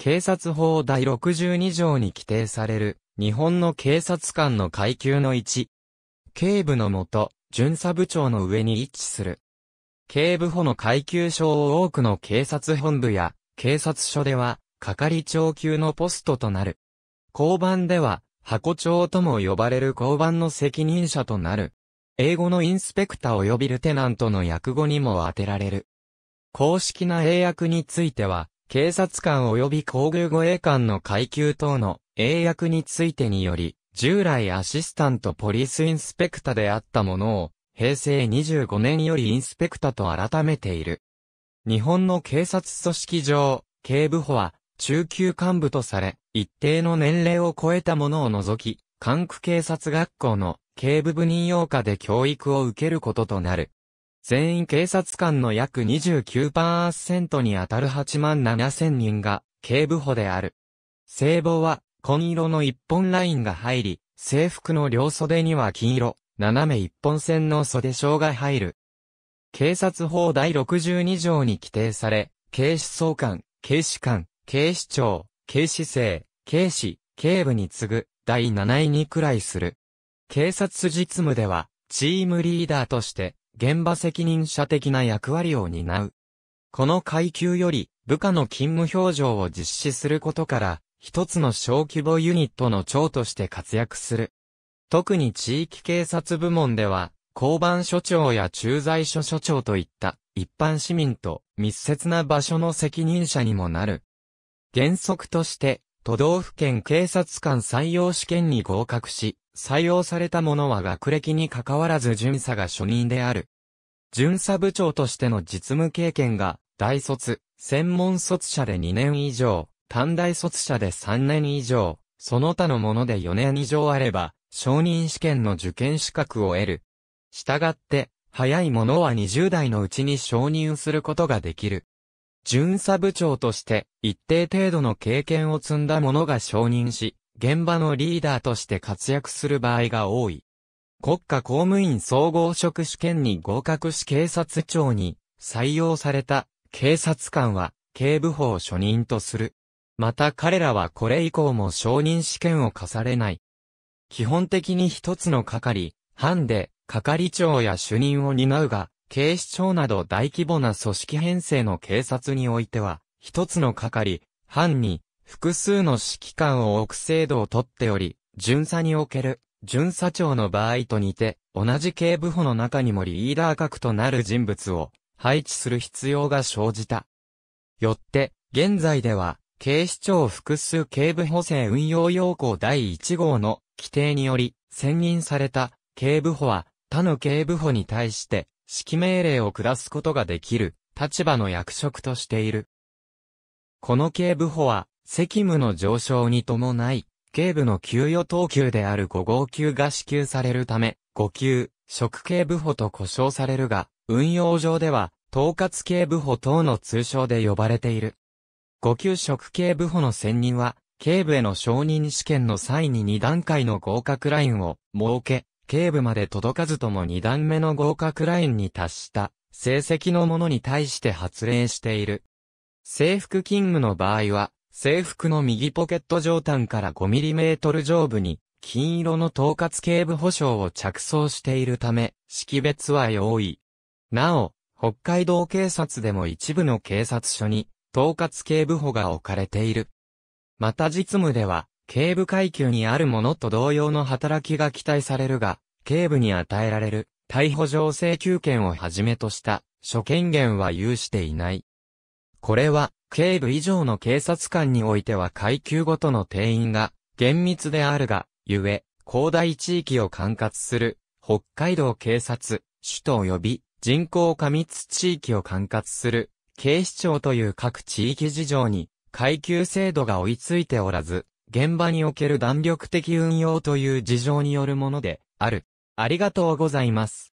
警察法第62条に規定される、日本の警察官の階級の1。警部のもと、巡査部長の上に位置する。警部補の階級章を多くの警察本部や警察署では、係長級のポストとなる。交番では、箱長とも呼ばれる交番の責任者となる。英語のインスペクター及びルテナントの訳語にも当てられる。公式な英訳については、警察官及び皇宮護衛官の階級等の英訳についてにより、従来アシスタントポリスインスペクタであったものを、平成25年よりインスペクタと改めている。日本の警察組織上、警部補は、中級幹部とされ、一定の年齢を超えた者を除き、管区警察学校の警部部任用下で教育を受けることとなる。全員警察官の約29%にあたる8万7千人が警部補である。聖母は紺色の一本ラインが入り、制服の両袖には金色、斜め一本線の袖章が入る。警察法第62条に規定され、警視総監、警視官、警視庁、警視正、警視、警部に次ぐ第7位にくらいする。警察実務では、チームリーダーとして、現場責任者的な役割を担う。この階級より、部下の勤務表情を実施することから、一つの小規模ユニットの長として活躍する。特に地域警察部門では、交番所長や駐在所所長といった一般市民と密接な場所の責任者にもなる。原則として、都道府県警察官採用試験に合格し、採用された者は学歴に関わらず巡査が初任である。巡査部長としての実務経験が、大卒、専門卒者で2年以上、短大卒者で3年以上、その他のもので4年以上あれば、承認試験の受験資格を得る。したがって、早い者は20代のうちに承認することができる。巡査部長として一定程度の経験を積んだ者が承認し、現場のリーダーとして活躍する場合が多い。国家公務員総合職試験に合格し警察庁に採用された警察官は警部補を初任とする。また彼らはこれ以降も承認試験を課されない。基本的に一つの係、班で係長や主任を担うが、警視庁など大規模な組織編成の警察においては、一つの係、班に複数の指揮官を置く制度をとっており、巡査における巡査長の場合と似て、同じ警部補の中にもリーダー格となる人物を配置する必要が生じた。よって、現在では、警視庁複数警部補正運用要項第1号の規定により、選任された警部補は他の警部補に対して指揮命令を下すことができる立場の役職としている。この警部補は責務の上昇に伴い、警部の給与等級である5号級が支給されるため、5級、職警部補と呼称されるが、運用上では、統括警部補等の通称で呼ばれている。5級職警部補の選任は、警部への承認試験の際に2段階の合格ラインを設け、警部まで届かずとも2段目の合格ラインに達した成績のものに対して発令している。制服勤務の場合は、制服の右ポケット上端から 5mm 上部に金色の統括警部保障を着装しているため、識別は容易。なお、北海道警察でも一部の警察署に統括警部補が置かれている。また実務では、警部階級にあるものと同様の働きが期待されるが、警部に与えられる逮捕状請求権をはじめとした諸権限は有していない。これは、警部以上の警察官においては階級ごとの定員が厳密であるが、ゆえ、広大地域を管轄する北海道警察、首都及び人口過密地域を管轄する警視庁という各地域事情に階級制度が追いついておらず、現場における弾力的運用という事情によるものである。ありがとうございます。